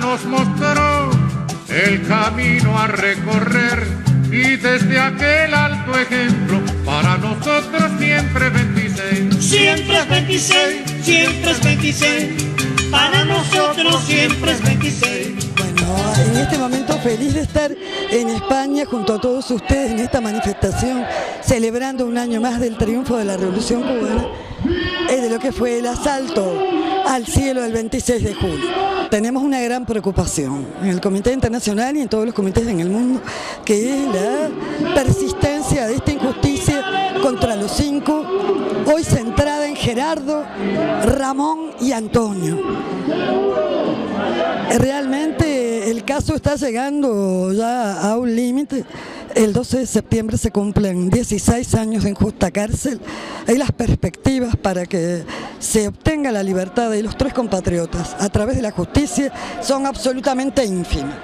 nos mostró el camino a recorrer y desde aquel alto ejemplo para nosotros siempre es 26. Siempre es 26, siempre es 26, para nosotros siempre es 26. Bueno, en este momento feliz de estar en España junto a todos ustedes en esta manifestación celebrando un año más del triunfo de la Revolución Cubana, es de lo que fue el asalto al cielo del 26 de julio. Tenemos una gran preocupación en el Comité Internacional y en todos los comités en el mundo, que es la persistencia de esta injusticia contra los cinco, hoy centrada en Gerardo, Ramón y Antonio. Realmente el caso está llegando ya a un límite. El 12 de septiembre se cumplen 16 años en justa cárcel. Hay las perspectivas para que se obtenga la libertad de los tres compatriotas a través de la justicia son absolutamente ínfimas.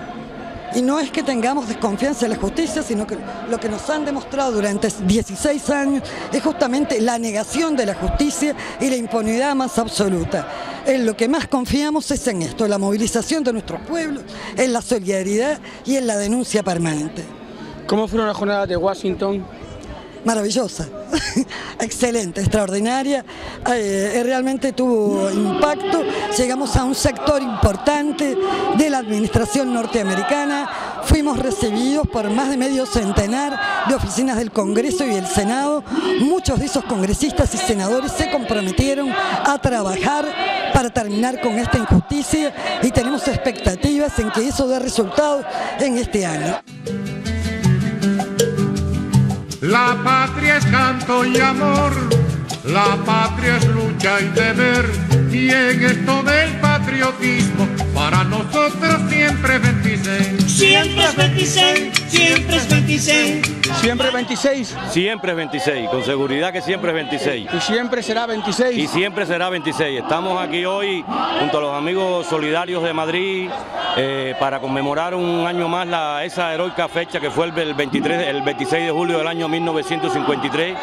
Y no es que tengamos desconfianza en la justicia, sino que lo que nos han demostrado durante 16 años es justamente la negación de la justicia y la impunidad más absoluta. En lo que más confiamos es en esto, la movilización de nuestros pueblos, en la solidaridad y en la denuncia permanente. ¿Cómo fueron las jornadas de Washington? maravillosa, excelente, extraordinaria, eh, realmente tuvo impacto, llegamos a un sector importante de la administración norteamericana, fuimos recibidos por más de medio centenar de oficinas del Congreso y el Senado, muchos de esos congresistas y senadores se comprometieron a trabajar para terminar con esta injusticia y tenemos expectativas en que eso dé resultados en este año. La patria es canto y amor, la patria es lucha y deber, y en esto del patriotismo, para nosotros siempre es 26. Siempre es 26, siempre es 26. ¿Siempre 26? Siempre es 26, con seguridad que siempre es 26. ¿Y siempre será 26? Y siempre será 26. Estamos aquí hoy junto a los amigos solidarios de Madrid eh, para conmemorar un año más la, esa heroica fecha que fue el, 23, el 26 de julio del año 1953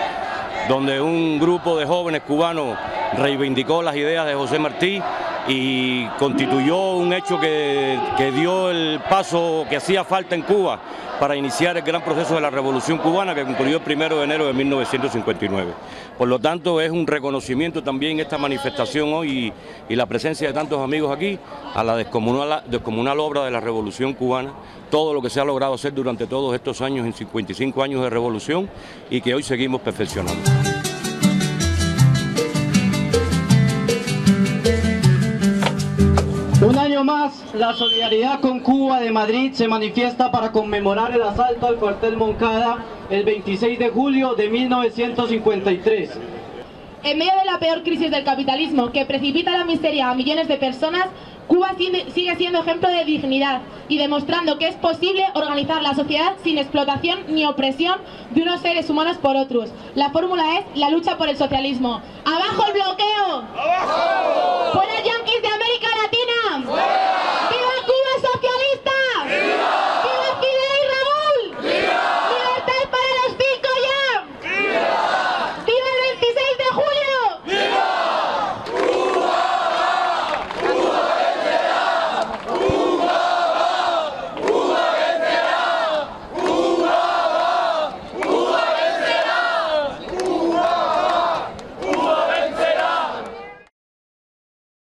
donde un grupo de jóvenes cubanos reivindicó las ideas de José Martí y constituyó un hecho que, que, dio el paso que hacía falta en Cuba para iniciar el gran proceso de la Revolución Cubana que concluyó el primero de enero de 1959. Por lo tanto, es un reconocimiento también esta manifestación hoy y, la presencia de tantos amigos aquí a la descomunal, descomunal obra de la Revolución Cubana, todo lo que se ha logrado hacer durante todos estos años, en 55 años de revolución y que hoy seguimos perfeccionando. La solidaridad con Cuba de Madrid se manifiesta para conmemorar el asalto al cuartel Moncada el 26 de julio de 1953. En medio de la peor crisis del capitalismo que precipita la miseria a millones de personas, Cuba sigue siendo ejemplo de dignidad y demostrando que es posible organizar la sociedad sin explotación ni opresión de unos seres humanos por otros. La fórmula es la lucha por el socialismo. ¡Abajo el bloqueo! ¡Abajo!